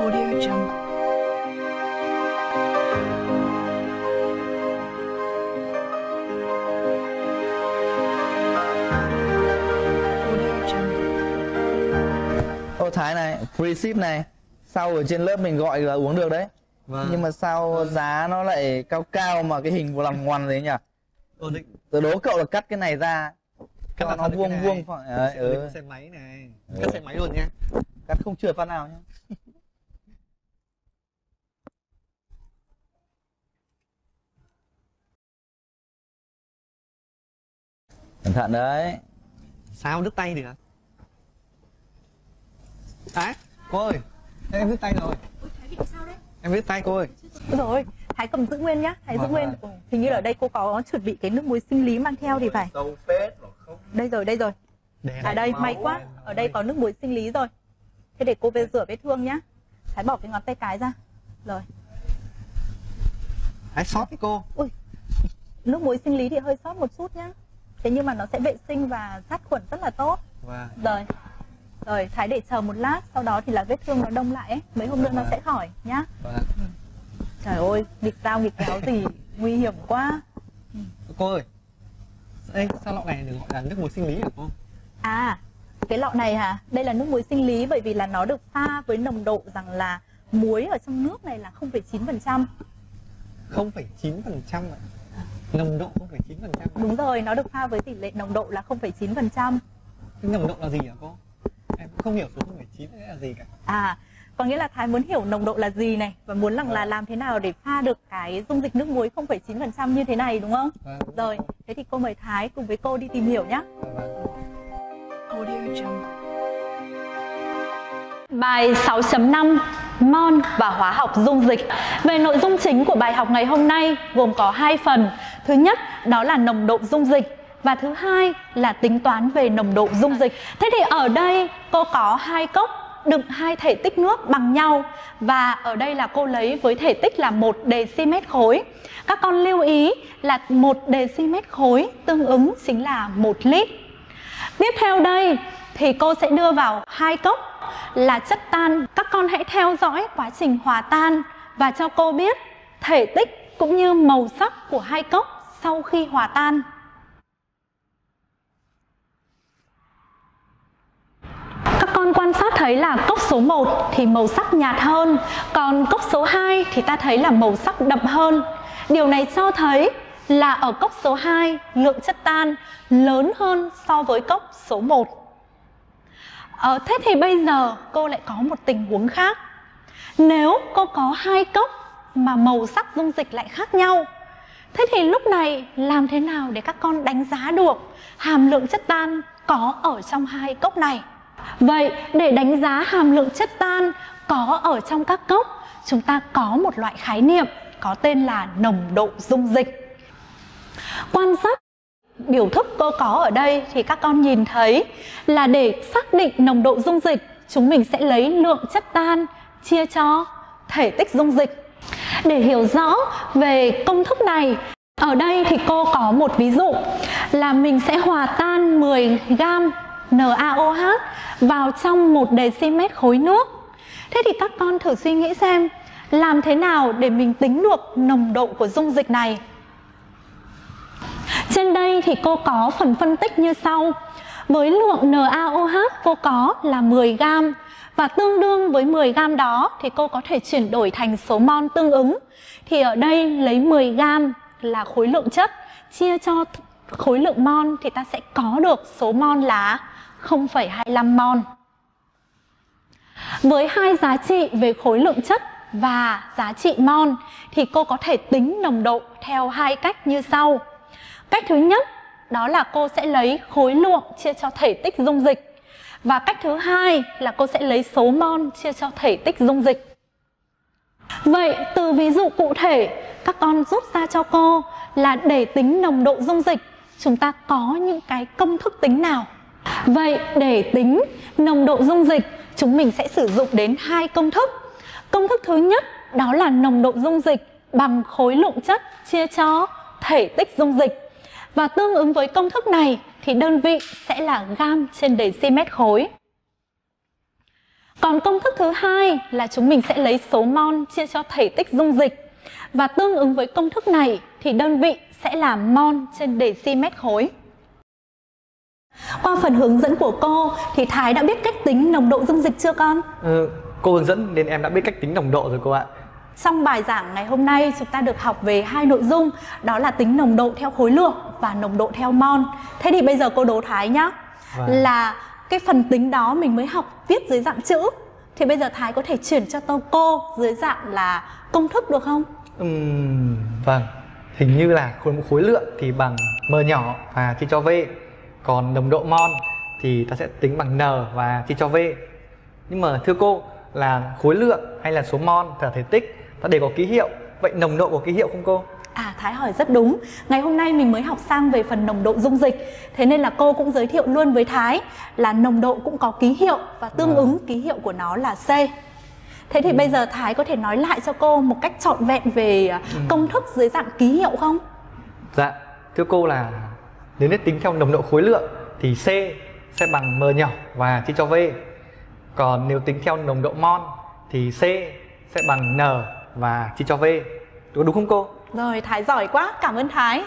Audio Jungle. Ô Thái này, free ship này. Sao ở trên lớp mình gọi là uống được đấy. Vâng. Nhưng mà sao giá nó lại cao cao mà cái hình làm ngoằn đấy nhỉ? Định. Tớ đố cậu là cắt cái này ra. Cho Cắt nó vuông vuông phải ừ. xe máy này. Cắt xe máy luôn nha. Cắt không trượt phát nào nhá Cẩn thận đấy. Sao đứt tay được? Đấy cô ơi em đứt tay rồi. Em đứt tay cô ơi. Rồi thái cầm giữ nguyên nhá thái giữ Vâng nguyên. ừ. hình như ở đây cô có chuẩn bị cái nước muối sinh lý mang theo thì phải. Đây rồi đây rồi. À đây may quá. ở đây có nước muối sinh lý rồi. Thế để cô về rửa vết thương nhá. Thái bỏ cái ngón tay cái ra. Rồi. Đấy sót với cô. Ui. Nước muối sinh lý thì hơi sót một chút nhá thế nhưng mà nó sẽ vệ sinh và sát khuẩn rất là tốt. Và rồi. Rồi thái để chờ một lát sau đó thì là vết thương nó đông lại ấy. mấy hôm nữa nó sẽ khỏi nhá. Và trời ơi nghịch dao nghịch kéo gì. Nguy hiểm quá. Cô ơi. Đây sao lọ này được gọi là nước muối sinh lý được không À, cái lọ này hả? Đây là nước muối sinh lý bởi vì là nó được pha với nồng độ rằng là muối ở trong nước này là 0,9%. 0,9 phần trăm nồng độ 0,9 phần trăm Đúng rồi, nó được pha với tỷ lệ nồng độ là 0,9%. cái nồng độ là gì hả cô em cũng không hiểu số 0,9 đấy là gì cả À, có nghĩa là Thái muốn hiểu nồng độ là gì này và muốn rằng là làm thế nào để pha được cái dung dịch nước muối 0,9% như thế này đúng không? Vâng. Rồi, thế thì cô mời Thái cùng với cô đi tìm hiểu nhé. Vâng. Audio Jungle. Bài 6.5 Mol và hóa học dung dịch. Về nội dung chính của bài học ngày hôm nay gồm có hai phần. Thứ nhất, đó là nồng độ dung dịch. Và thứ hai là tính toán về nồng độ dung dịch. Thế thì ở đây cô có hai cốc đựng hai thể tích nước bằng nhau. Và ở đây là cô lấy với thể tích là 1 dm khối. Các con lưu ý là 1 dm khối tương ứng chính là 1 lít. Tiếp theo đây thì cô sẽ đưa vào hai cốc là chất tan. Các con hãy theo dõi quá trình hòa tan và cho cô biết thể tích cũng như màu sắc của hai cốc sau khi hòa tan. Các con quan sát thấy là cốc số 1 thì màu sắc nhạt hơn, còn cốc số 2 thì ta thấy là màu sắc đậm hơn. Điều này cho thấy là ở cốc số 2 lượng chất tan lớn hơn so với cốc số 1. Ờ, thế thì bây giờ cô lại có một tình huống khác. Nếu cô có hai cốc mà màu sắc dung dịch lại khác nhau, thế thì lúc này làm thế nào để các con đánh giá được hàm lượng chất tan có ở trong hai cốc này? Vậy để đánh giá hàm lượng chất tan có ở trong các cốc, chúng ta có một loại khái niệm có tên là nồng độ dung dịch. Quan sát biểu thức cô có ở đây thì các con nhìn thấy là để xác định nồng độ dung dịch, chúng mình sẽ lấy lượng chất tan chia cho thể tích dung dịch. Để hiểu rõ về công thức này, ở đây thì cô có một ví dụ là mình sẽ hòa tan 10 gam NaOH vào trong 1 dm khối nước. Thế thì các con thử suy nghĩ xem làm thế nào để mình tính được nồng độ của dung dịch này. Đây thì cô có phần phân tích như sau. Với lượng NaOH cô có là 10 gam và tương đương với 10 gam đó thì cô có thể chuyển đổi thành số mol tương ứng. Thì ở đây lấy 10 gam là khối lượng chất chia cho khối lượng mol thì ta sẽ có được số mol là 0,25 mol. Với hai giá trị về khối lượng chất và giá trị mol thì cô có thể tính nồng độ theo hai cách như sau. Cách thứ nhất, đó là cô sẽ lấy khối lượng chia cho thể tích dung dịch. Và cách thứ hai là cô sẽ lấy số mol chia cho thể tích dung dịch. Vậy, từ ví dụ cụ thể, các con rút ra cho cô là để tính nồng độ dung dịch, chúng ta có những cái công thức tính nào? Vậy, để tính nồng độ dung dịch, chúng mình sẽ sử dụng đến hai công thức. Công thức thứ nhất, đó là nồng độ dung dịch bằng khối lượng chất chia cho thể tích dung dịch. Và tương ứng với công thức này thì đơn vị sẽ là gam trên dm khối. Còn công thức thứ hai là chúng mình sẽ lấy số mol chia cho thể tích dung dịch. Và tương ứng với công thức này thì đơn vị sẽ là mol trên deci khối. Qua phần hướng dẫn của cô thì Thái đã biết cách tính nồng độ dung dịch chưa con? ừ, cô hướng dẫn nên em đã biết cách tính nồng độ rồi cô ạ Trong bài giảng ngày hôm nay chúng ta được học về hai nội dung đó là tính nồng độ theo khối lượng và nồng độ theo mol. Thế thì bây giờ cô đố Thái nhá Vâng. là cái phần tính đó mình mới học viết dưới dạng chữ thì bây giờ Thái có thể chuyển cho tô cô dưới dạng là công thức được không? Ừm, vâng hình như là khối khối lượng thì bằng m nhỏ và chia cho v còn nồng độ mol thì ta sẽ tính bằng n và chia cho v nhưng mà thưa cô là khối lượng hay là số mol là thể tích ta đều có ký hiệu vậy nồng độ có ký hiệu không cô À Thái hỏi rất đúng. Ngày hôm nay mình mới học sang về phần nồng độ dung dịch. Thế nên là cô cũng giới thiệu luôn với Thái Là nồng độ cũng có ký hiệu Và tương Vâng. ứng ký hiệu của nó là C. Thế thì bây giờ Thái có thể nói lại cho cô một cách trọn vẹn về à, công thức dưới dạng ký hiệu không? dạ thưa cô là nếu như tính theo nồng độ khối lượng thì c sẽ bằng m nhỏ và chia cho v. Còn nếu tính theo nồng độ mol thì c sẽ bằng n và chia cho v. Đúng không cô Rồi Thái giỏi quá, cảm ơn Thái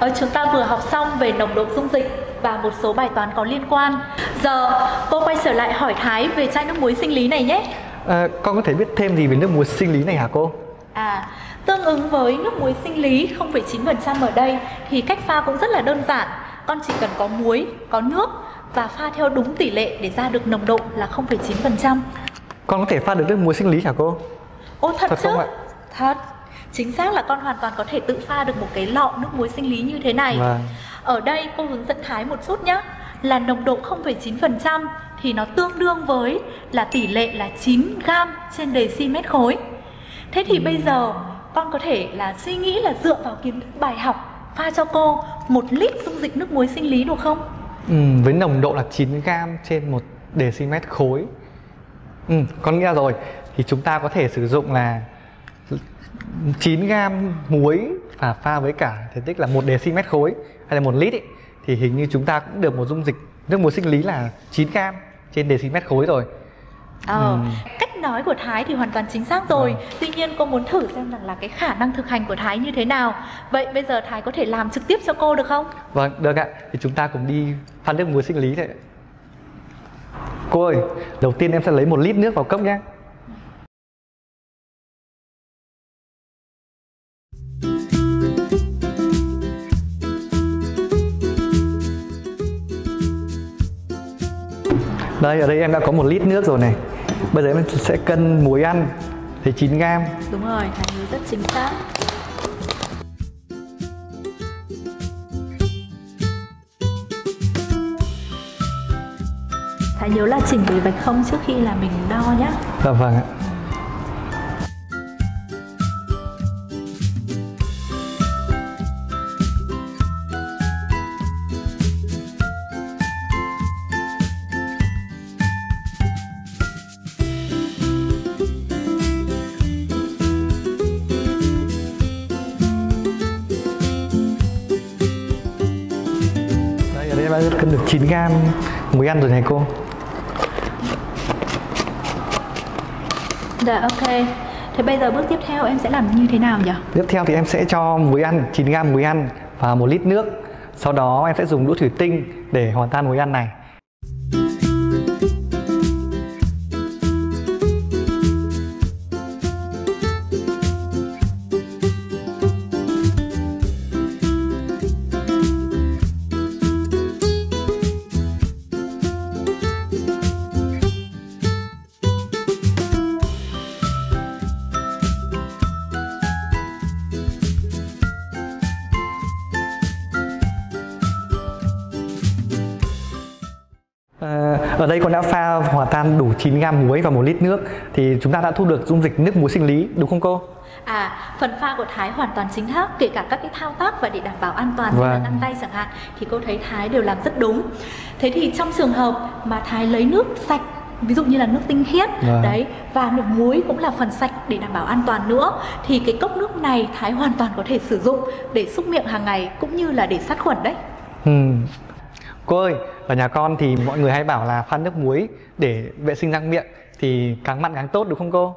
Ờ, chúng ta vừa học xong về nồng độ dung dịch và một số bài toán có liên quan Giờ cô quay trở lại hỏi Thái về chai nước muối sinh lý này nhé À, con có thể biết thêm gì về nước muối sinh lý này hả cô? À, tương ứng với nước muối sinh lý 0,9% ở đây thì cách pha cũng rất là đơn giản. Con chỉ cần có muối, có nước và pha theo đúng tỷ lệ để ra được nồng độ là 0,9%. Con có thể pha được nước muối sinh lý hả cô? Ô thật, Thật chứ? không ạ? Thật. Chính xác là con hoàn toàn có thể tự pha được một cái lọ nước muối sinh lý như thế này. Vâng. Ở đây cô hướng dẫn Thái một chút nhé Là nồng độ 0,9% thì nó tương đương với là tỷ lệ là 9 gram trên deci mét khối Thế thì bây giờ con có thể là suy nghĩ là dựa vào kiến thức bài học pha cho cô một lít dung dịch nước muối sinh lý được không? Ừ, với nồng độ là 9 gram trên 1 decimet khối. Ừ, con nghĩ ra rồi. Thì chúng ta có thể sử dụng là 9 gram muối và pha với cả thể tích là 1 decimet khối hay là 1 lít ý, thì hình như chúng ta cũng được một dung dịch nước muối sinh lý là 9 gram trên decimet khối rồi. Ờ, Ừ. cách nói của Thái thì hoàn toàn chính xác rồi Tuy nhiên cô muốn thử xem rằng là cái khả năng thực hành của Thái như thế nào Vậy bây giờ Thái có thể làm trực tiếp cho cô được không? Vâng, được ạ. Thì chúng ta cùng đi pha nước muối sinh lý thôi. Cô ơi, đầu tiên em sẽ lấy một lít nước vào cốc nhé. Đây, ở đây em đã có một lít nước rồi này. Bây giờ em sẽ cân muối ăn thì 9 gram. Đúng rồi, Thái nhớ rất chính xác Thái nhớ là chỉnh cái vạch không trước khi là mình đo nhá Dạ vâng ạ. Cân được 9 gram muối ăn rồi này cô. Dạ ok Thế bây giờ bước tiếp theo em sẽ làm như thế nào nhỉ? Tiếp theo thì em sẽ cho muối ăn 9 gram muối ăn và một lít nước. Sau đó em sẽ dùng đũa thủy tinh để hòa tan muối ăn này. Ở đây con đã pha hòa tan đủ 9 gram muối và một lít nước thì chúng ta đã thu được dung dịch nước muối sinh lý đúng không cô? À, phần pha của Thái hoàn toàn chính xác Kể cả các cái thao tác và để đảm bảo an toàn Vâng. găng tay chẳng hạn Thì cô thấy Thái đều làm rất đúng Thế thì trong trường hợp mà Thái lấy nước sạch Ví dụ như là nước tinh khiết Vâng. Đấy Và nước muối cũng là phần sạch để đảm bảo an toàn nữa Thì cái cốc nước này Thái hoàn toàn có thể sử dụng Để xúc miệng hàng ngày Cũng như là để sát khuẩn đấy Ừ. Cô ơi, ở nhà con thì mọi người hay bảo là pha nước muối để vệ sinh răng miệng thì càng mặn càng tốt đúng không cô?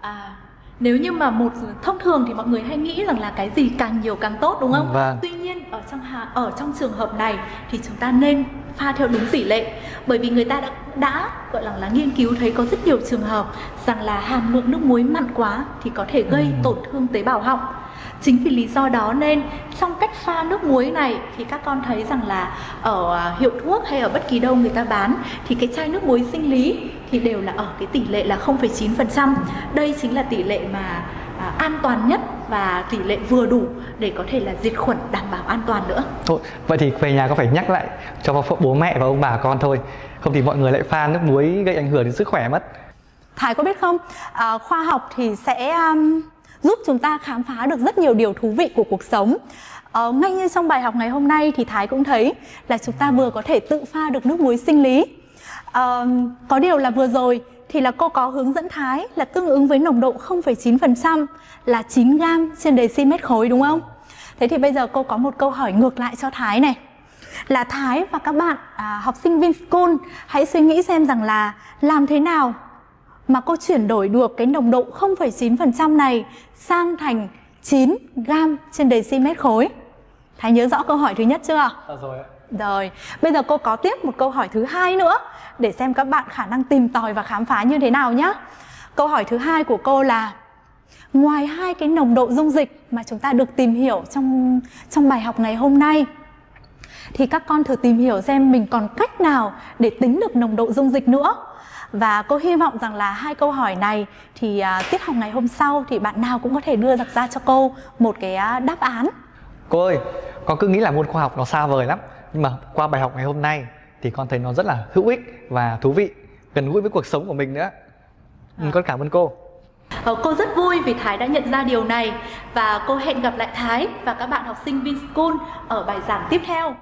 À, nếu như mà một thông thường thì mọi người hay nghĩ rằng là cái gì càng nhiều càng tốt đúng không? Vâng. Tuy nhiên ở trong hà, ở trong trường hợp này thì chúng ta nên pha theo đúng tỷ lệ bởi vì người ta đã đã gọi là là nghiên cứu thấy có rất nhiều trường hợp rằng là hàm lượng nước muối mặn quá thì có thể gây tổn thương tế bào họng. Chính vì lý do đó nên trong cách pha nước muối này thì các con thấy rằng là ở à, hiệu thuốc hay ở bất kỳ đâu người ta bán thì cái chai nước muối sinh lý thì đều là ở cái tỷ lệ là 0,9%. Đây chính là tỷ lệ mà à, an toàn nhất và tỷ lệ vừa đủ để có thể là diệt khuẩn đảm bảo an toàn nữa. Thôi, vậy thì về nhà có phải nhắc lại cho bố mẹ và ông bà con thôi không thì mọi người lại pha nước muối gây ảnh hưởng đến sức khỏe mất Thái có biết không, à, khoa học thì sẽ um, giúp chúng ta khám phá được rất nhiều điều thú vị của cuộc sống. Ờ, ngay như trong bài học ngày hôm nay thì Thái cũng thấy là chúng ta vừa có thể tự pha được nước muối sinh lý. À, có điều là vừa rồi thì là cô có hướng dẫn Thái là tương ứng với nồng độ 0,9% là 9 gram trên decimet khối đúng không? Thế thì bây giờ cô có một câu hỏi ngược lại cho Thái này là Thái và các bạn à, học sinh Vinschool hãy suy nghĩ xem rằng là làm thế nào mà cô chuyển đổi được cái nồng độ 0,9% này sang thành 9 gram trên decimet khối. Thái nhớ rõ câu hỏi thứ nhất chưa? Dạ rồi rồi, bây giờ cô có tiếp một câu hỏi thứ hai nữa để xem các bạn khả năng tìm tòi và khám phá như thế nào nhé. Câu hỏi thứ hai của cô là ngoài hai cái nồng độ dung dịch mà chúng ta được tìm hiểu trong trong bài học ngày hôm nay thì các con thử tìm hiểu xem mình còn cách nào để tính được nồng độ dung dịch nữa. Và cô hy vọng rằng là hai câu hỏi này thì uh, tiết học ngày hôm sau thì bạn nào cũng có thể đưa ra cho cô một cái uh, đáp án. Cô ơi con cứ nghĩ là môn khoa học nó xa vời lắm nhưng mà qua bài học ngày hôm nay thì con thấy nó rất là hữu ích và thú vị gần gũi với cuộc sống của mình nữa. Ừ, con cảm ơn cô. Ờ, Cô rất vui vì Thái đã nhận ra điều này. Và cô hẹn gặp lại Thái và các bạn học sinh Vinschool ở bài giảng tiếp theo.